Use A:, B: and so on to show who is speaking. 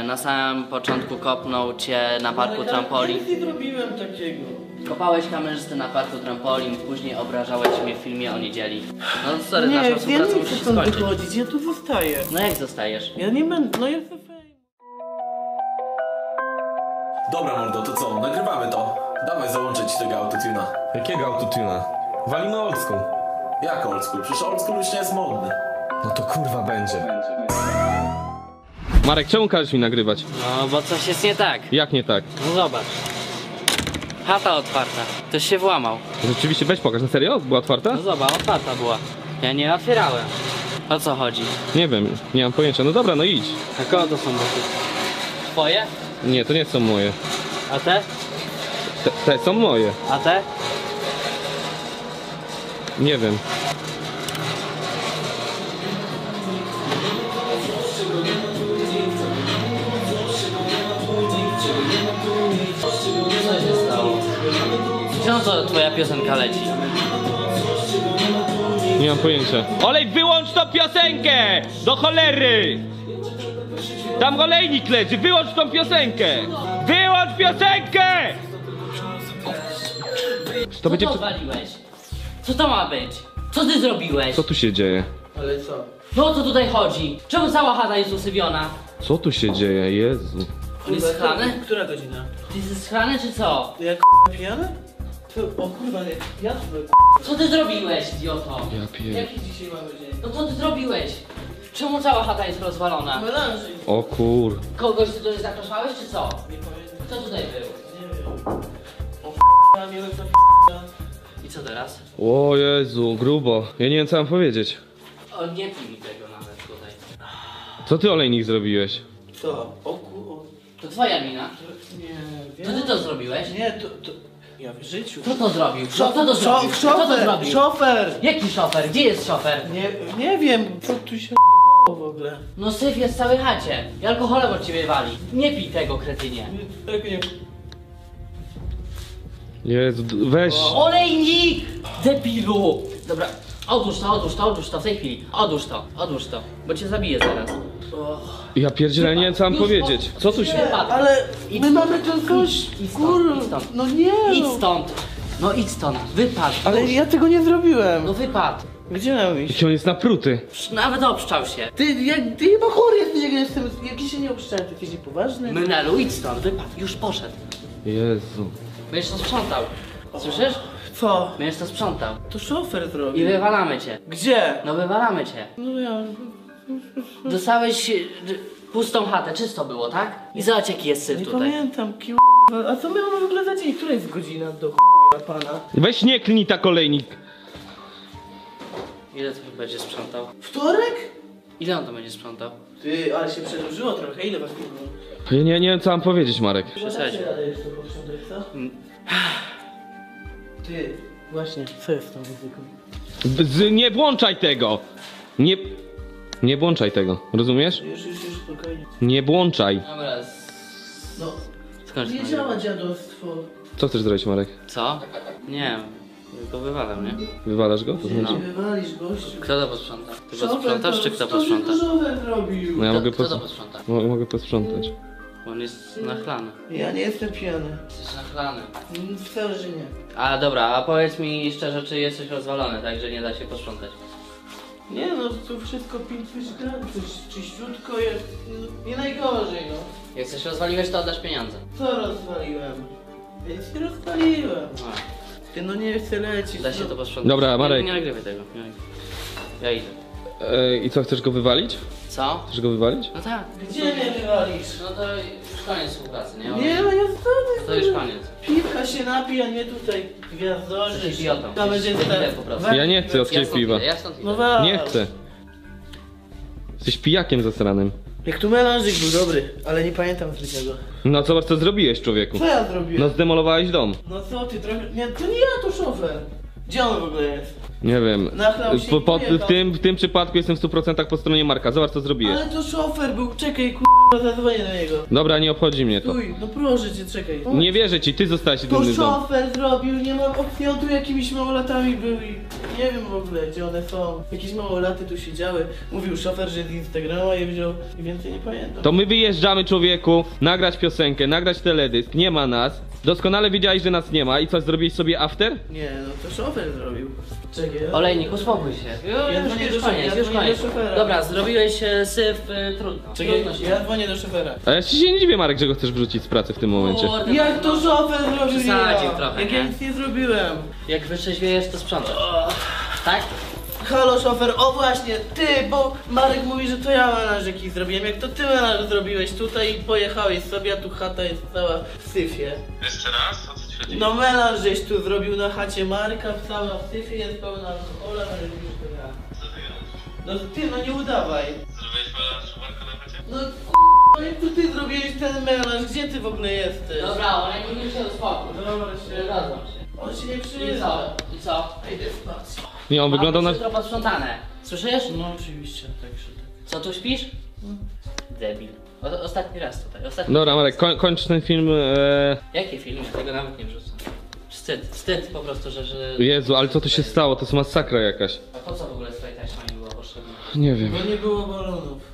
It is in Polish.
A: E, Na samym początku kopnął cię na parku trampolin.
B: Ja nic nie zrobiłem takiego.
A: Kopałeś kamerzysty na parku trampolin, później obrażałeś mnie w filmie o niedzieli. No sorry,
B: Nie,
A: nasza
B: ja nie
A: współpraca
B: chcę
A: musi się
B: stąd
A: skończyć.
B: wychodzić, ja tu zostaję.
A: No jak zostajesz?
B: Ja nie będę, no jestem fame.
C: Dobra mordo, to co? Nagrywamy to. Dawaj załączę ci tego autotuna.
D: Jakiego autotuna? Walimy old school.
C: Jak old school? Przecież old school już nie jest modny.
D: No to kurwa będzie. Marek, czemu każesz mi nagrywać?
A: No bo coś jest nie tak.
D: Jak nie tak?
A: No zobacz. Chata otwarta. Ktoś się włamał.
D: Rzeczywiście, weź pokaż, na serio? Była otwarta?
A: No zobacz, otwarta była. Ja nie otwierałem. O co chodzi?
D: Nie wiem, nie mam pojęcia. No dobra, no idź.
A: A kogo to są buty? Twoje?
D: Nie, to nie są moje.
A: A te?
D: Te, te są moje.
A: A te?
D: Nie wiem.
A: Czemu to twoja piosenka leci?
D: Nie mam pojęcia. Olej, wyłącz tą piosenkę! Do cholery! Tam olejnik leży, wyłącz tą piosenkę! Wyłącz piosenkę! To
A: Co
D: będzie...
A: to odwaliłeś? Co to ma być? Co ty zrobiłeś?
D: Co tu się dzieje?
B: Ale co?
A: No o co tutaj chodzi? Czemu cała chata jest usypiona?
D: Co tu się dzieje? Jezu.
A: On jest schlany?
B: Która godzina?
A: Ty jesteś schlany czy co?
B: Ja k***a pijany? To, o kurwa, nie, ja
A: Co ty zrobiłeś, idioto?
D: Ja pier...
B: Jaki dzisiaj mamy dzień?
A: No co ty zrobiłeś? Czemu cała chata jest rozwalona?
B: Melanży.
D: O kur...
A: Kogoś ty tutaj zapraszałeś czy co?
B: Nie pamiętam,
A: Kto tutaj był?
B: nie wiem. O k***a, miałem to k***a.
A: I co teraz?
D: O Jezu, grubo. Ja nie wiem co mam powiedzieć.
A: O, nie pij mi tego nawet tutaj.
D: Co ty olejnik zrobiłeś?
B: Co? O ku... O...
A: To twoja mina.
B: Nie
A: To
B: wiem.
A: ty to zrobiłeś?
B: Nie, to, to... Ja w życiu.
A: Kto to zrobił? Kto to zrobił? Kto to
B: Szofer!
A: zrobił?
B: Szofer!
A: Jaki szofer? Gdzie jest szofer?
B: Nie, nie wiem, co tu się w ogóle.
A: No syf jest w całej chacie. I alkoholem od ciebie wali. Nie pij tego, kretynie.
B: Tak nie...
D: Jezu, d- weź.
A: Olejnik! Debilu! Dobra, odłóż to, odłóż to, odłóż to w tej chwili. Odłóż to, odłóż to, bo cię zabiję zaraz.
D: Ja pierdzielę, nie wiem co mam
A: Już
D: powiedzieć.
A: po-
D: Co tu się...
A: Nie.
B: Ale
A: Idź
B: my
A: stąd.
B: mamy to coś...
A: Idź stąd, idź
B: Kurwa,
A: stąd.
B: no nie
A: Idź
B: no.
A: stąd! No idź stąd, wypadł.
B: Ale ja tego nie zrobiłem.
A: No wypadł.
B: Gdzie mam iść?
D: Jaki on jest napruty.
A: Psz, Nawet obszczał się.
B: Ty, jak, ty chyba chory jesteś, jak ja jestem, jakiś się nie ty jesteś poważny?
A: Mynelu, idź stąd, wypadł. Już poszedł.
D: Jezu.
A: Będziesz to sprzątał. Słyszysz?
B: Co?
A: Będziesz to sprzątał.
B: To szofer
A: I
B: zrobił.
A: wywalamy cię.
B: Gdzie?
A: No wywalamy cię.
B: No ja...
A: Dostałeś y, pustą chatę, czysto było, tak? I zobacz jaki jest syf
B: Nie
A: tutaj.
B: pamiętam, ki... A co my mamy w ogóle za dzień? Która jest godzina do chuja pana?
D: Weź nie klnij tak olejnik.
A: Ile to będzie sprzątał?
B: Wtorek?
A: Ile on to będzie sprzątał?
B: Ty, ale się przedłużyło trochę, ile was było?
D: Ja nie, nie wiem co mam powiedzieć, Marek.
A: Przesadził.
B: Ale jeszcze posprzątać, co?
A: Mm.
B: Ty, właśnie, co jest z tą muzyką?
D: Z, nie włączaj tego! Nie... Nie włączaj tego, rozumiesz?
B: Już, już, już, spokojnie.
D: Nie włączaj.
A: Dobra,
B: No,
A: skończ
B: nie działa dziadostwo.
D: Co chcesz zrobić, Marek?
A: Co? Nie go wywalam, nie?
D: Wywalasz go? To
B: Nie,
D: znaczy?
B: nie wywalisz gościu.
A: Kto to posprząta? Ty posprzątasz czy kto
B: to
A: posprząta?
B: Szofer zrobił.
D: No ja mogę,
A: Kto, kto to
D: pos...
A: posprząta?
D: Mo- mogę posprzątać.
A: On jest nachlany.
B: Ja nie jestem pijany.
A: Jesteś nachlany.
B: Mm, Wcale, że nie.
A: A dobra, a powiedz mi szczerze, czy jesteś rozwalony, tak, że nie da się posprzątać?
B: Nie no, tu wszystko pięknie, czyś- czyściutko jest. Nie najgorzej, no.
A: Jak coś rozwaliłeś, to oddasz pieniądze.
B: Co rozwaliłem? Ja nie rozwaliłem.
A: No,
B: Ty no nie chcę lecieć.
A: da się
B: no.
A: to posprzątać.
D: Dobra, Marek.
A: Nie, nie nagrywaj tego. Nie nagrywaj. Ja idę.
D: I co, chcesz go wywalić?
A: Co?
D: Chcesz go wywalić?
A: No tak.
B: Gdzie mnie wywalisz?
A: No to już koniec współpracy, nie?
B: Nie, no ja
A: To
B: wtedy.
A: już koniec.
B: Piwka się napija, nie tutaj gwiazdorzy.
A: Jesteś idiotą.
B: To będzie
A: Jesteś po prostu.
D: Ja nie chcę od
A: Ja
D: ciebie
A: stąd
D: piwa.
A: idę, ja stąd idę.
B: No weź.
D: Nie chcę. Jesteś pijakiem zasranym.
B: Jak tu melanżyk był dobry, ale nie pamiętam zbytniego.
D: No zobacz co zrobiłeś, człowieku.
B: Co ja zrobiłem?
D: No
B: No,
D: zdemolowałeś dom.
B: co ty trochę. Nie, to nie ja, to szofer. Gdzie on w ogóle jest?
D: Nie wiem.
B: Nachlał się
D: Po,
B: i
D: po,
B: pojechał.
D: w, tym, w tym przypadku jestem w 100% po stronie Marka. Zobacz co zrobiłeś.
B: Ale to szofer był, czekaj ku... zadzwonię do niego.
D: Dobra, nie obchodzi mnie to.
B: Uj, no proszę cię, czekaj.
D: Nie wierzę ci, ty zostałeś
B: To
D: dom.
B: szofer zrobił, nie mam opcji, on tu jakimiś małolatami był i nie wiem w ogóle gdzie one są. Jakieś małolaty tu siedziały. Mówił szofer, że z Instagrama je wziął i więcej nie pamiętam.
D: To my wyjeżdżamy człowieku, nagrać piosenkę, nagrać teledysk, nie ma nas. Doskonale wiedziałeś, że nas nie ma i co, zrobiłeś sobie after?
B: Nie, no to szofer zrobił. Czekaj. ja-
A: Olejnik, uspokój się.
B: Ja
A: Już,
B: dzwonię
A: już
B: do-
A: koniec,
B: ja
A: już koniec.
B: szofera.
A: Dobra, zrobiłeś e, syf, e, trudno.
B: Czekaj,
A: Trudno się.
B: ja dzwonię do szofera.
D: A ja ci się nie dziwię Marek, że go chcesz wrzucić z pracy w tym momencie.
A: Kurde,
B: Jak to szofer zrobił? nie
A: Przesadził trochę,
B: Jak
A: nie?
B: ja nic nie zrobiłem.
A: Jak wytrzeźwiejesz, to sprzątasz. Tak?
B: Halo szofer, o właśnie, ty, bo Marek mówi, że to ja melanż jakiś zrobiłem. Jak to ty melanż zrobiłeś tutaj i pojechałeś sobie, a tu chata jest cała w syfie.
E: Jeszcze raz? O co ci chodzi?
B: No melanż żeś tu zrobił na chacie Marka, cała w syfie jest pełna alkohola, no już to ja.
E: Co ty?
B: No ty, no nie udawaj.
E: Zrobiłeś melanż u Marka
B: zrobiłeś ten melanż? Gdzie ty w ogóle jesteś?
A: Dobra, Olejnik, już się uspokój.
B: Dobra się.
A: Zgadzam się.
B: On się nie
A: I
B: przyzna.
A: co? I co?
B: Idę spać.
D: Nie, on wyglądał na...
A: Jutro posprzątane. Słyszysz?
B: No oczywiście, także tak.
A: Co tu śpisz? Debil. O, ostatni raz tutaj, ostatni
D: Dobra
A: raz.
D: Marek, koń, kończ ten film. E...
A: Jakie filmy? Tego nawet nie wrzucam. Wstyd, wstyd po prostu, że... że...
D: Jezu, ale co tu się stało? To jest masakra jakaś.
A: A po co w ogóle z tej taśmami było potrzebne?
D: Nie wiem.
B: Bo nie było balonów.